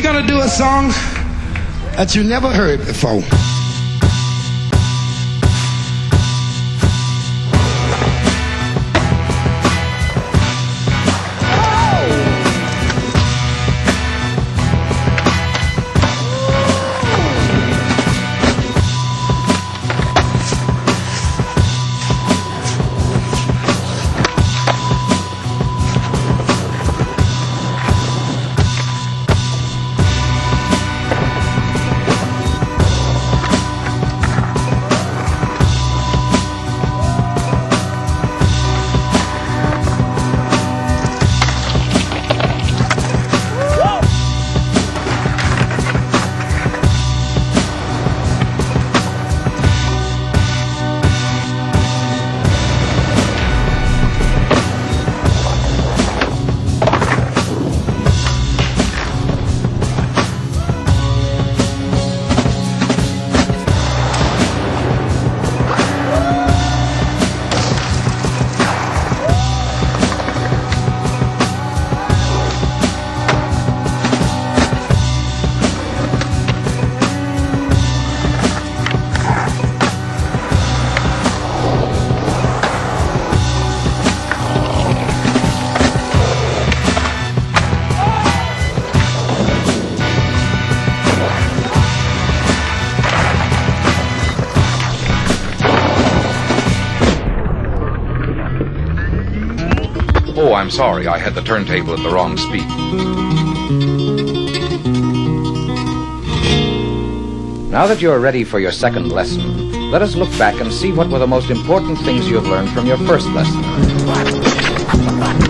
We're going to do a song that you never heard before. I'm sorry I had the turntable at the wrong speed. Now that you're ready for your second lesson, let us look back and see what were the most important things you have learned from your first lesson.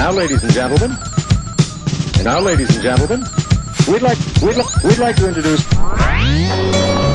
Now, ladies and gentlemen, and now, ladies and gentlemen, we'd like, we'd, li- we'd like to introduce...